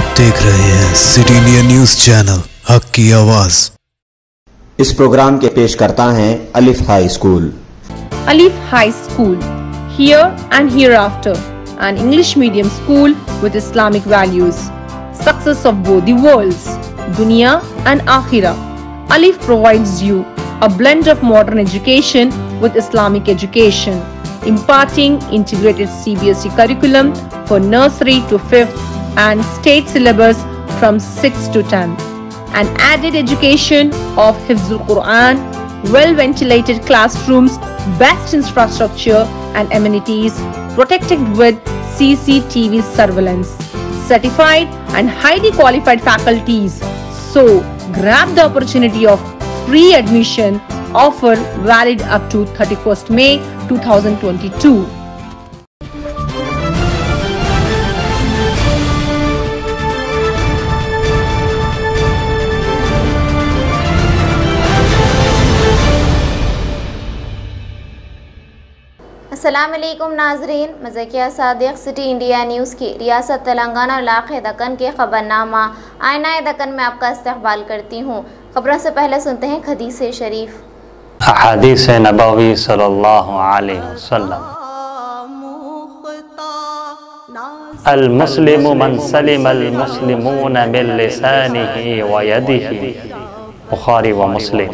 आप देख रहे हैं सिटी इंडिया न्यूज़ चैनल हक की आवाज़। इस प्रोग्राम के पेशकर्ता हैं Alif high school. Alif high school here and hereafter an English medium school with Islamic values success of both the worlds दुनिया and आखिरा Alif provides you a a blend of modern education with Islamic education, imparting integrated CBSE curriculum for nursery to fifth and state syllabus from 6 to 10. An added education of Hifzul Quran, well ventilated classrooms, best infrastructure and amenities protected with CCTV surveillance, certified and highly qualified faculties. So, grab the opportunity of free admission offer valid up to 31st May 2022. अस्सलाम वालेकुम नाजरीन मज़किया Sadiq city India news की रियासत तेलंगाना और इलाक़े दक्कन के ख़बरनामा आयना दक्कन में आपका इस्तकबाल करती हूँ ख़बरों से पहले सुनते हैं खदीस शरीफ अहादीस नबवी सल्लल्लाहु अलैहि वसल्लम المسلم من سلم المسلمون من لسانه ويده बुखारी व मुस्लिम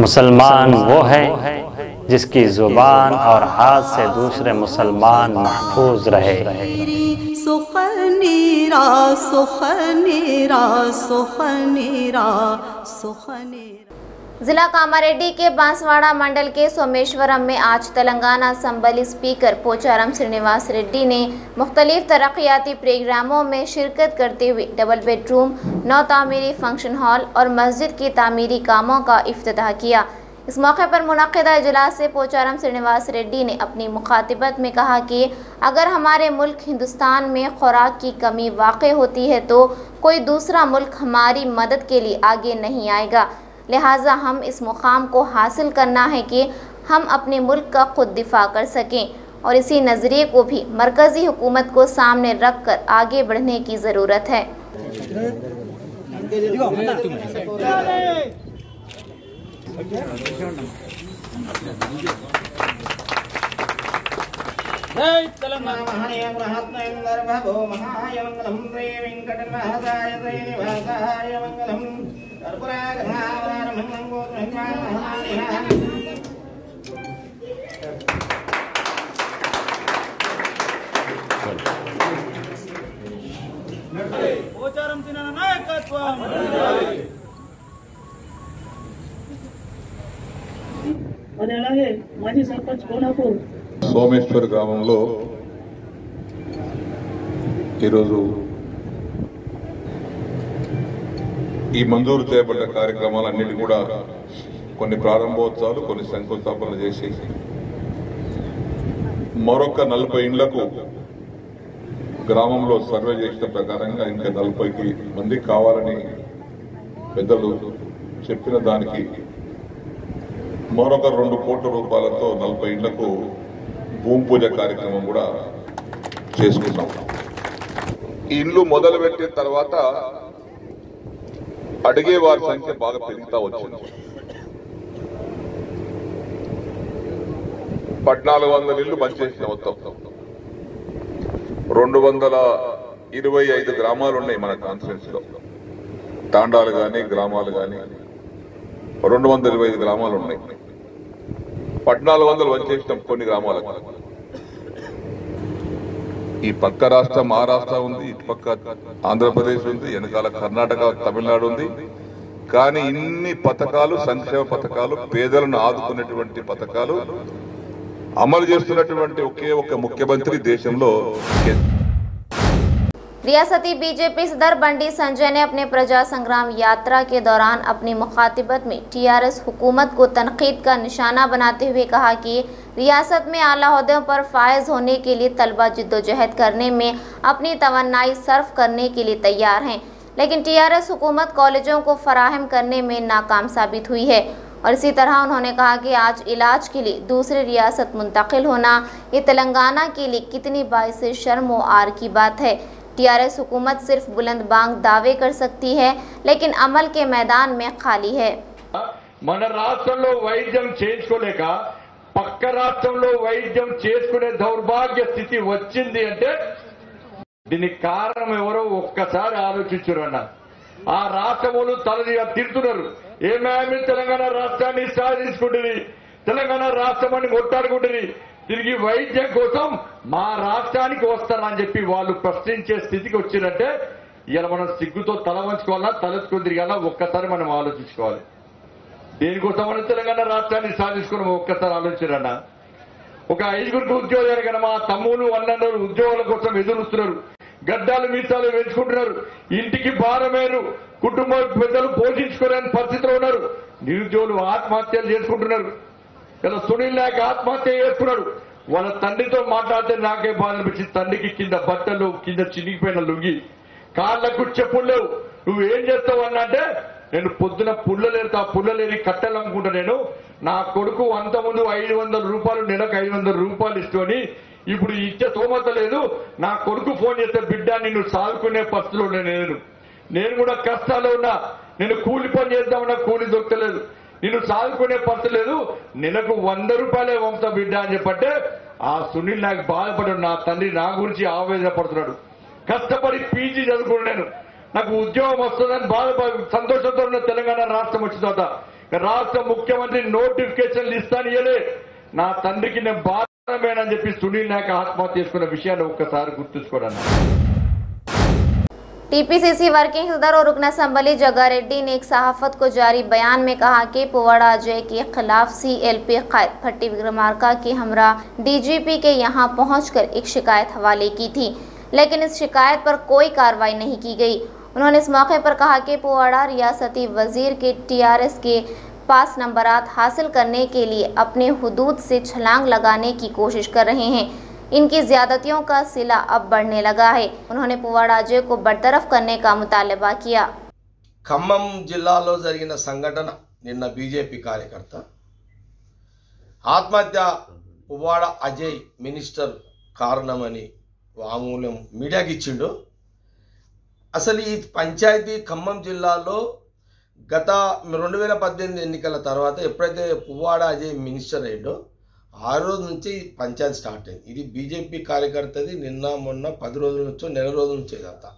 मुसलमान वो है जिसकी ज़ुबान और हाथ से दूसरे मुसलमान महफूज रहे। जिला कामारेड्डी के बांसवाड़ा मंडल के सोमेश्वरम में आज तेलंगाना असम्बली स्पीकर पोचारम श्रीनिवास रेड्डी ने मुख्तलिफ़ तरक्याती प्रोग्रामों में शिरकत करते हुए डबल बेडरूम नौ तामीरी फ़ंक्शन हॉल और मस्जिद की तामीरी कामों का अफ्ताह किया। इस मौके पर मुनदा इजलास से पोचारम श्रीनिवास रेड्डी ने अपनी मुखातिबत में कहा कि अगर हमारे मुल्क हिंदुस्तान में खुराक की कमी वाक़ होती है तो कोई दूसरा मुल्क हमारी मदद के लिए आगे नहीं आएगा। लिहाजा हम इस मुकाम को हासिल करना है कि हम अपने मुल्क का खुद दिफा कर सकें और इसी नज़रिए को भी मरकज़ी हुकूमत को सामने रख कर आगे बढ़ने की ज़रूरत है। महायमङ्गलं रे वेङ्कटनाथाय रे निवासाय मङ्गलं कर्पुरागधावरारमङ्गं गोत्रञ्जानहानिः गोचारं सिननायकत्वं అలాగే మాజీ సర్పంచ్ కోనాపూర్ సోమేశ్వర్ గ్రామంలో ఈరోజు ఈ మంజూరు చేయబడ్డ కార్యక్రమాలన్నిటి కూడా కొన్ని ప్రారంభోత్సవాలు కొన్ని శంకుస్థాపనలు చేసి మరొక నలభై ఇండ్లకు గ్రామంలో సర్వే చేసిన ప్రకారంగా ఇంకా నలభైకి మంది కావాలని పెద్దలు చెప్పిన దానికి మరొక రెండు కోట్ల రూపాయలతో నలభై ఇండ్లకు భూమి పూజ కార్యక్రమం కూడా చేసుకున్నాం ఈ ఇల్లు మొదలు పెట్టిన తర్వాత అడిగే వారి సంఖ్య బాగా పెరుగుతా వచ్చింది. పద్నాలుగు వందల ఇల్లు పనిచేసిన మొత్తం. రెండు వందల ఇరవై ఐదు గ్రామాలు ఉన్నాయి మన కాన్ఫరెన్స్లో తాండాలు గాని గ్రామాలు గాని. రెండు వందల ఇరవై ఐదు గ్రామాలు ఉన్నాయి పద్నాలుగు వందలు వంచేసినాం కొన్ని గ్రామాలకు. ఈ పక్క రాష్ట్రం మహారాష్ట్ర ఉంది ఇటు పక్క ఆంధ్రప్రదేశ్ ఉంది వెనకాల కర్ణాటక తమిళనాడు ఉంది. కానీ ఇన్ని పథకాలు సంక్షేమ పథకాలు పేదలను ఆదుకునేటువంటి పథకాలు అమలు చేస్తున్నటువంటి ఒకే ఒక ముఖ్యమంత్రి దేశంలో रियासती बीजेपी सदर बंडी संजय ने अपने प्रजा संग्राम यात्रा के दौरान अपनी मुखातिबत में टीआरएस हुकूमत को तनकीद का निशाना बनाते हुए कहा कि रियासत में आला अहदों पर फायज होने के लिए तलबा जद्दोजहद करने में अपनी तवन्नाई सर्फ करने के लिए तैयार हैं। लेकिन टीआरएस हुकूमत कॉलेजों को फराहम करने में नाकाम साबित हुई है और इसी तरह उन्होंने कहा कि आज इलाज के लिए दूसरी रियासत मुंतकिल होना, ये तेलंगाना के लिए कितनी बायस शर्म व आर की बात है। टीआरएस हुकूमत सिर्फ बुलंद बांग दावे कर सकती है लेकिन अमल के मैदान में खाली है మన రాష్ట్రంలో వైద్యం చేయించుకోలేక పక్క రాష్ట్రంలో వైద్యం చేసుకునే దౌర్భాగ్య స్థితి వచ్చింది అంటే దీనికి కారణం ఎవరో ఒక్కసారి ఆలోచించురన్న ఆ రాష్ట్రములు తల తిడుతున్నారు ఏమేమి తెలంగాణ రాష్ట్రాన్ని సాధించుకుంటుంది తెలంగాణ రాష్ట్రం అని కొట్టాడుకుంటుంది తిరిగి వైద్యం కోసం మా రాష్ట్రానికి వస్తారని చెప్పి వాళ్ళు ప్రశ్నించే స్థితికి వచ్చిందంటే ఇలా మనం సిగ్గుతో తల వంచుకోవాలా తలెత్తుకుని తిరగాలా ఒక్కసారి మనం ఆలోచించుకోవాలి. దేనికోసం మనం తెలంగాణ రాష్ట్రాన్ని సాధించుకున్నాం ఒక్కసారి ఆలోచించరన్నా ఒక ఐదుగురికి ఉద్యోగాలు కన్నా మా తమ్ములు అన్నలు ఉద్యోగాల కోసం ఎదురుస్తున్నారు. గడ్డాలు మీసాలు పెంచుకుంటున్నారు ఇంటికి భారమేరు కుటుంబ పెద్దలు పోషించుకోలేని పరిస్థితిలో ఉన్నారు. నిరుద్యోగులు ఆత్మహత్యలు చేసుకుంటున్నారు. ఇలా సునీల్ నాయక్ ఆత్మహత్య చేసుకున్నాడు. వాళ్ళ తండ్రితో మాట్లాడితే నాకే బాధ అనిపించింది తండ్రికి కింద బట్టలు కింద చినిగిపోయిన లుంగి. కాళ్ళకు చెప్పులు లేవు. నువ్వు ఏం చేస్తావు అన్నంటే అంటే నేను పొద్దున పుల్లలేరుతా పుల్లలేని కట్టెలు అమ్ముకుంటా నేను. నా కొడుకు అంత ముందు ఐదు వందల రూపాయలు నెలకు ఐదు వందల రూపాయలు ఇష్టమని ఇప్పుడు ఇచ్చే తోమత లేదు. నా కొడుకు ఫోన్ చేస్తే బిడ్డ నిన్ను సాదుకునే పరిస్థితిలో నేను నేను కూడా కష్టాలు ఉన్నా. నేను కూలి పని చేద్దామన్నా కూలి దొరకలేదు. నిన్ను సాదుకునే పరిస్థితి లేదు. నెలకు వంద రూపాయలే వంశ బిడ్డ అని చెప్పంటే ఆ సునీల్ నాకు బాధపడాడు నా తండ్రి నా గురించి ఆవేదన పడుతున్నాడు. కష్టపడి పీజీ చదువుకున్నాను నాకు ఉద్యోగం వస్తుందని బాధపడ సంతోషంతో ఉన్న తెలంగాణ రాష్ట్రం వచ్చిన తర్వాత రాష్ట్ర ముఖ్యమంత్రి నోటిఫికేషన్లు ఇస్తాను ఇయలే నా తండ్రికి నేను బాధమేనని చెప్పి సునీల్ నాయక్ ఆత్మహత్య చేసుకున్న విషయాన్ని ఒక్కసారి గుర్తుంచుకోవడానికి. टीपीसीसी वर्किंग सदर और रुकन असम्बली जगा रेड्डी ने एक सहाफत को जारी बयान में कहा कि पुवाड़ा अजय के खिलाफ सीएलपी कायद भट्टी विक्रमार्का की हमरा डीजीपी के यहाँ पहुंचकर एक शिकायत हवाले की थी, लेकिन इस शिकायत पर कोई कार्रवाई नहीं की गई। उन्होंने इस मौके पर कहा कि पुवाड़ा रियासती वज़ीर के टीआरएस के पास नंबरात हासिल करने के लिए अपने हदूद से छलांग लगाने की कोशिश कर रहे हैं। इनकी ज्यादतियों का सिला अब बढ़ने लगा है उन्होंने पुवाड़ा अजय को बरतरफ करने का मुतालबा किया ఖమ్మం జిల్లాలో జరిగిన సంఘటన నిన్న బీజేపీ కార్యకర్త ఆత్మహత్య పువ్వాడ అజయ్ మినిస్టర్ కారణమని వాంగ్మూలం మీడియాకి ఇచ్చిండు అసలు ఈ పంచాయతీ ఖమ్మం జిల్లాలో గత రెండు వేల పద్దెనిమిది ఎన్నికల తర్వాత ఎప్పుడైతే పువ్వాడ అజయ్ మినిస్టర్ అయ్యిండో ఆ రోజు నుంచి పంచాయతీ స్టార్ట్ అయింది. ఇది బీజేపీ కార్యకర్తది నిన్న మొన్న పది రోజుల నుంచో నెల రోజుల నుంచో ఇదంతా.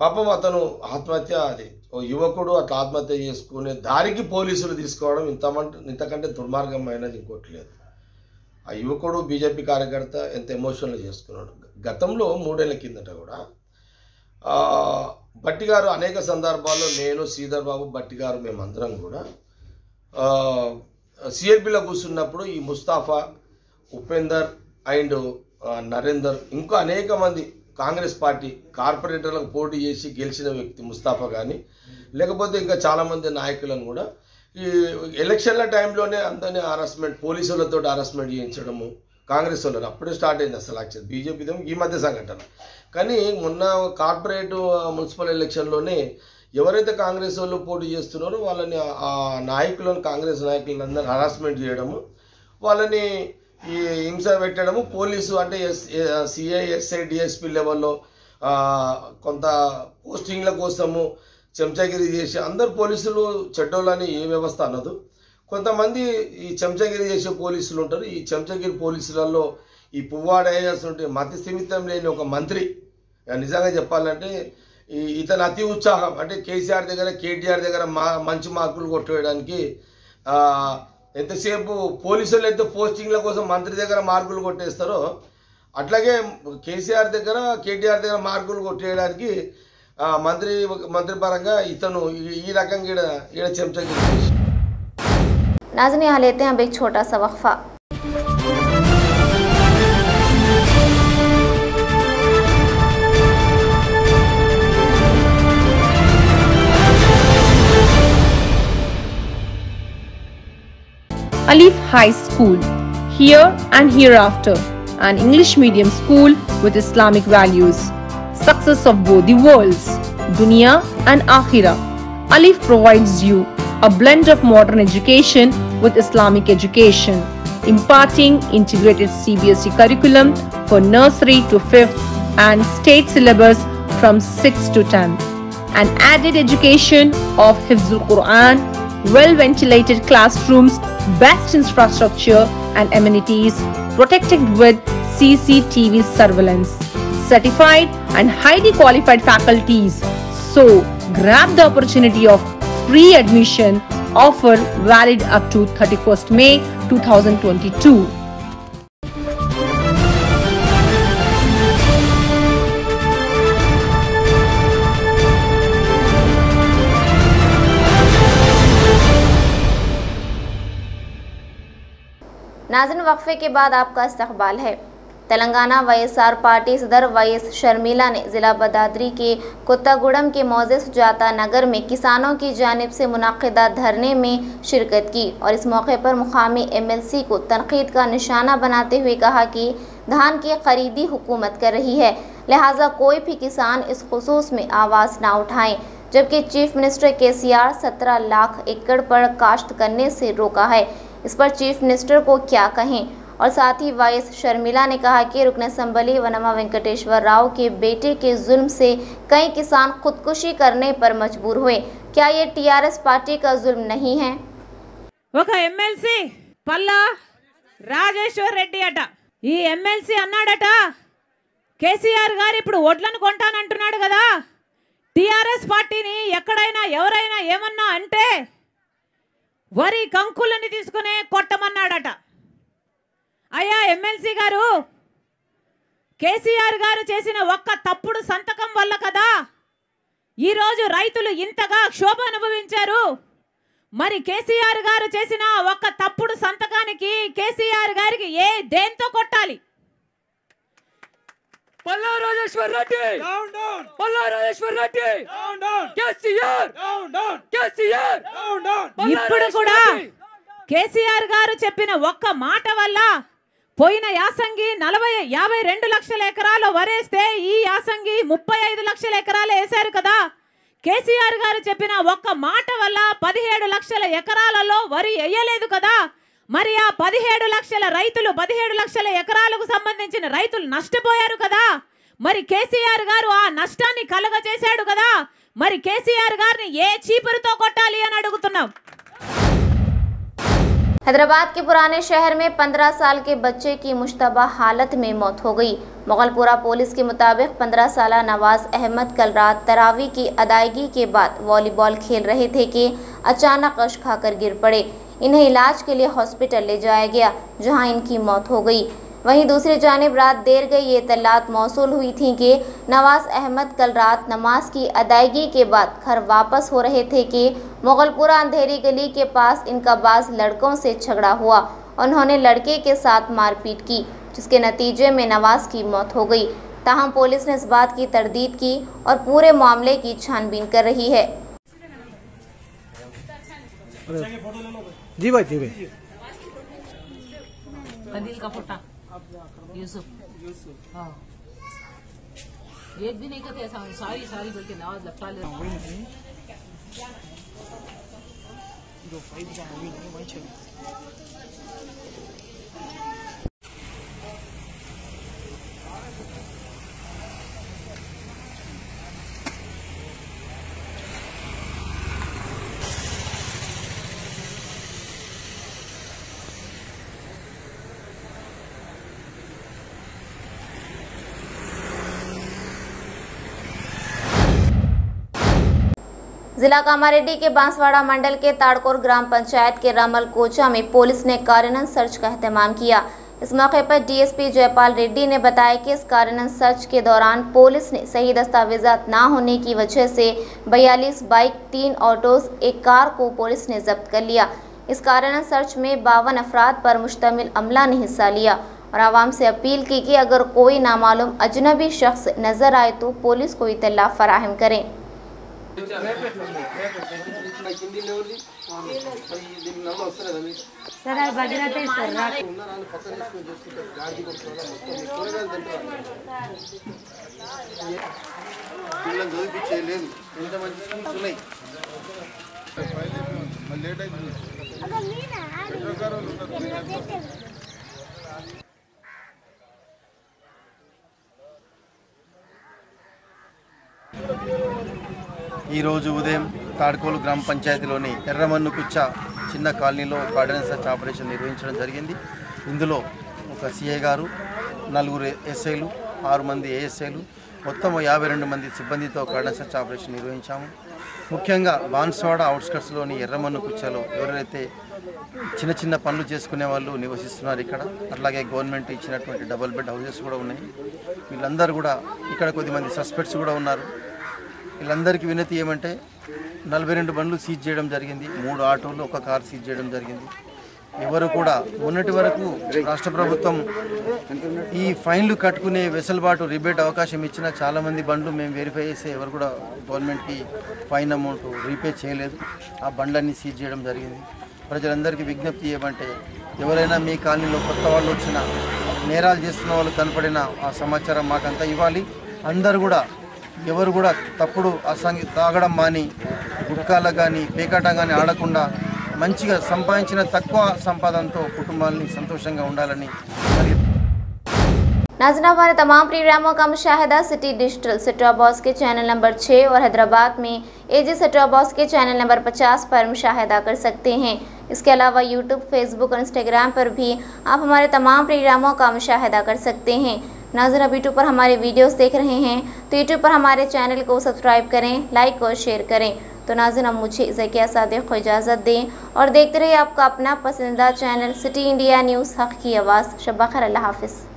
పాపం అతను ఆత్మహత్య అది ఓ యువకుడు అట్లా ఆత్మహత్య చేసుకునే దారికి పోలీసులు తీసుకోవడం ఇంతమంట ఇంతకంటే దుర్మార్గమైనది ఇంకోటి లేదు. ఆ యువకుడు బీజేపీ కార్యకర్త ఎంత ఎమోషనల్ చేసుకున్నాడు. గతంలో మూడేళ్ళ కిందట కూడా బట్టి గారు అనేక సందర్భాల్లో నేను శ్రీధర్ బాబు బట్టి గారు మేమందరం కూడా సిఎల్పిలో కూర్చున్నప్పుడు ఈ ముస్తాఫా ఉపేందర్ అండ్ నరేందర్ ఇంకా అనేక మంది కాంగ్రెస్ పార్టీ కార్పొరేటర్లకు పోటీ చేసి గెలిచిన వ్యక్తి ముస్తాఫా కానీ లేకపోతే ఇంకా చాలామంది నాయకులను కూడా ఈ ఎలక్షన్ల టైంలోనే అందరినీ హరాస్మెంట్ పోలీసులతో హరాస్మెంట్ చేయించడము కాంగ్రెస్ వాళ్ళు అప్పుడే స్టార్ట్ అయింది అసలు యాక్చువల్ బీజేపీ ఈ మధ్య సంఘటన. కానీ మొన్న కార్పొరేట్ మున్సిపల్ ఎలక్షన్లోనే ఎవరైతే కాంగ్రెస్ వాళ్ళు పోటీ చేస్తున్నారో వాళ్ళని ఆ- నాయకులను కాంగ్రెస్ నాయకులను అందరిని హరాస్మెంట్ చేయడము వాళ్ళని ఈ హింస పెట్టడము పోలీసు అంటే ఎస్ సిఐ ఎస్ఐ డిఎస్పి లెవెల్లో కొంత పోస్టింగ్ల కోసము చెంచాగిరి చేసి అందరు పోలీసులు చెడ్డోళ్ళని ఏ వ్యవస్థ అనదు. కొంతమంది ఈ చెంచగిరి చేసే పోలీసులు ఉంటారు. ఈ చెంచగిరి పోలీసులలో ఈ పువ్వాడ ఉంటే మతి స్థిమితం లేని ఒక మంత్రి నిజంగా చెప్పాలంటే ఇతని అతి ఉత్సాహం అంటే కేసీఆర్ దగ్గర కేటీఆర్ దగ్గర మా మంచి మార్కులు కొట్టేయడానికి ఆ, ఎంతసేపు పోలీసులు అయితే పోస్టింగ్ల కోసం మంత్రి దగ్గర మార్కులు కొట్టేస్తారో అట్లాగే కేసీఆర్ దగ్గర కేటీఆర్ దగ్గర మార్కులు కొట్టేయడానికి ఆ, మంత్రి మంత్రి పరంగా ఇతను ఈ- ఈ రకంగా ఈడ ఈడ చెంచగిరి చేసి नाजन यहाँ लेते हैं अब एक छोटा सा वक्फा Alif High School, here and hereafter, an English medium school with Islamic values. Success of both the worlds, Dunya and Akhirah. Alif provides you a blend of modern education with Islamic education, imparting integrated CBSE curriculum for nursery to 5th and state syllabus from 6 to 10. An added education of Hifzul Quran, well ventilated classrooms, best infrastructure and amenities, protected with CCTV surveillance, certified and highly qualified faculties. So, grab the opportunity of free admission offer valid up to 31st May 2022. नाजन वक्फे के बाद आपका इस्तकबाल है। Telangana YSR party सदर YS Sharmila ने ज़िला बदादरी के कुत्तागुड़म के मौजे सुजाता नगर में किसानों की जानब से मुनदा धरने में शिरकत की और इस मौके पर मुकामी एमएलसी को तनकीद का निशाना बनाते हुए कहा कि धान की खरीदी हुकूमत कर रही है, लिहाजा कोई भी किसान इस खसूस में आवाज़ ना उठाएँ, जबकि चीफ मिनिस्टर के सी आर सत्रह लाख एकड़ पर काश्त करने से रोका है। इस पर चीफ मिनिस्टर को क्या कहें और साथ ही वाइस शर्मिला ने कहा कि रुकन असम्बली वनमा वेंकटेश्वर राव के बेटे के जुल्म से कई किसान खुदकुशी करने पर मजबूर हुए क्या ये टीआरएस पार्टी का जुल्म नहीं है ఒక ఎమ్మెల్సీ పల్లా రాజేశ్వర్ రెడ్డి అట ఈ ఎమ్మెల్సీ అన్నాడట కేసీఆర్ గారు ఇప్పుడు ఒడ్లను కొంటానంటున్నాడు కదా టిఆర్ఎస్ పార్టీని ఎక్కడైనా ఎవరైనా ఏమన్నా అంటే వరి కంకులని తీసుకునే కొట్టమన్నాడట. అయ్యా ఎమ్మెల్సీ గారు కేసీఆర్ గారు చేసిన ఒక్క తప్పుడు సంతకం వల్ల కదా ఈరోజు రైతులు ఇంతగా క్షోభ అనుభవించారు. మరి కేసీఆర్ గారు చేసిన ఒక్క తప్పుడు సంతకానికి కేసీఆర్ గారికి ఏ దేంతో కొట్టాలి? పల్లా రాజేశ్వర్ రెడ్డి పల్లా రాజేశ్వర్ రెడ్డి! కేసీఆర్! కేసీఆర్! ఇప్పుడు కూడా కేసీఆర్ గారు చెప్పిన ఒక్క మాట వల్ల పోయిన యాసంగి నలభై యాభై రెండు లక్షల ఎకరాలు వరేస్తే ఈ యాసంగి ముప్పై ఐదు లక్షల ఎకరాలు వేశారు కదా. కేసీఆర్ గారు చెప్పిన ఒక్క మాట వల్ల పదిహేడు లక్షల ఎకరాలలో వరి వేయలేదు కదా. మరి ఆ పదిహేడు లక్షల రైతులు పదిహేడు లక్షల ఎకరాలకు సంబంధించిన రైతులు నష్టపోయారు కదా మరి కేసీఆర్ గారు ఆ నష్టాన్ని కలుగజేశాడు కదా మరి కేసీఆర్ గారిని ఏ చీపురుతో కొట్టాలి అని అడుగుతున్నాం हैदराबाद के पुराने शहर में 15 साल के बच्चे की मुशतबा हालत में मौत हो गई मुगलपुरा पुलिस के मुताबिक 15 साल नवाज अहमद कल रात तरावी की अदायगी के बाद वॉलीबॉल खेल रहे थे कि अचानक अश खाकर गिर पड़े इन्हें इलाज के लिए हॉस्पिटल ले जाया गया, जहाँ इनकी मौत हो गई। वहीं दूसरी जानब रात देर गई, ये तलात मौसू हुई थी कि नवाज़ अहमद कल रात नमाज़ की अदायगी के बाद घर वापस हो रहे थे कि मुगलपुरा अंधेरी गली के पास इनका बाज लड़कों से झगड़ा हुआ। उन्होंने लड़के के साथ मारपीट की, जिसके नतीजे में नवाज़ की मौत हो गई। ताहम पुलिस ने इस बात की तरदीद की और पूरे मामले की छानबीन कर रही है। जी भाई जी भाई अनिल का पोटा यूसुफ। हाँ। एक भी नहीं ऐसा सारी सारी बोल नवाज़ लपटा ले जिला कामारेड्डी के बांसवाड़ा मंडल के ताड़कोर ग्राम पंचायत के रामल कोचा में पुलिस ने कार्यान्वयन सर्च का अहतमाम किया। इस मौके पर डीएसपी जयपाल रेड्डी ने बताया कि इस कार्यान्वयन सर्च के दौरान पुलिस ने सही दस्तावेजात ना होने की वजह से बयालीस बाइक, तीन ऑटोज एक कार को पुलिस ने जब्त कर लिया। इस कार्यान्वयन सर्च में बावन अफराद पर मुश्तमिल अमला ने हिस्सा लिया और आवाम से अपील की कि अगर कोई नामालूम अजनबी शख्स नज़र आए तो पुलिस को इतला फराहम करें। సరే అది భద్రత పిల్లలు చదివించేయలేదు ఇంత మంచి స్కూల్స్ ఉన్నాయి లేట్ అయింది ఈరోజు ఉదయం తాడ్కోలు గ్రామ పంచాయతీలోని ఎర్రమన్ను కుచ్చ చిన్న కాలనీలో కార్డినెన్స్ సర్చ్ ఆపరేషన్ నిర్వహించడం జరిగింది. ఇందులో ఒక సిఐ గారు నలుగురు ఎస్ఐలు ఆరు మంది ఏఎస్ఐలు మొత్తం యాభై రెండు మంది సిబ్బందితో గార్డెన్ సర్చ్ ఆపరేషన్ నిర్వహించాము. ముఖ్యంగా బాన్స్వాడ అవుట్స్కట్స్లోని ఎర్రమన్ను కుచ్చలో ఎవరైతే చిన్న చిన్న పనులు చేసుకునే వాళ్ళు నివసిస్తున్నారు ఇక్కడ అట్లాగే గవర్నమెంట్ ఇచ్చినటువంటి డబుల్ బెడ్ హౌసెస్ కూడా ఉన్నాయి. వీళ్ళందరూ కూడా ఇక్కడ కొద్దిమంది సస్పెక్ట్స్ కూడా ఉన్నారు. వీళ్ళందరికీ వినతి ఏమంటే నలభై రెండు బండ్లు సీజ్ చేయడం జరిగింది. మూడు ఆటోలు ఒక కార్ సీజ్ చేయడం జరిగింది. ఎవరు కూడా మొన్నటి వరకు రాష్ట్ర ప్రభుత్వం ఈ ఫైన్లు కట్టుకునే వెసులుబాటు రిబేట్ అవకాశం ఇచ్చిన చాలామంది బండ్లు మేము వెరిఫై చేస్తే ఎవరు కూడా గవర్నమెంట్కి ఫైన్ అమౌంట్ రీపే చేయలేదు. ఆ బండ్లన్నీ సీజ్ చేయడం జరిగింది. ప్రజలందరికీ విజ్ఞప్తి ఏమంటే ఎవరైనా మీ కాలనీలో కొత్త వాళ్ళు వచ్చినా నేరాలు చేస్తున్న వాళ్ళు కనపడిన ఆ సమాచారం మాకంతా ఇవ్వాలి. అందరు కూడా ఎవరు కూడా తప్పుడు అసంగి తాగడం మాని గుట్కాల కానీ పేకాట కానీ ఆడకుండా మంచిగా సంపాదించిన తక్కువ సంపాదనతో కుటుంబాలని సంతోషంగా ఉండాలని మరి नाजन हमारे तमाम प्रोग्रामों का मुशाहिदा सिटी डिजिटल सेटॉप बॉक्स के चैनल नंबर 6 और हैदराबाद में एजी सेटॉप बॉक्स के चैनल नंबर 50 पर मुशाहिदा कर सकते हैं इसके अलावा यूट्यूब फेसबुक और इंस्टाग्राम पर भी आप हमारे तमाम प्रोग्रामों का मुशाहिदा कर सकते हैं नाजर, अब यूट्यूब पर हमारे वीडियोस देख रहे हैं तो यूट्यूब पर हमारे चैनल को सब्सक्राइब करें लाइक और शेयर करें। तो नाजिन अब मुझे जकिया सदक को इजाज़त दें और देखते रहिए आपका अपना पसंदीदा चैनल सिटी इंडिया न्यूज़ हक़ की आवाज़। शब्बा खैर अल्लाह हाफिज़।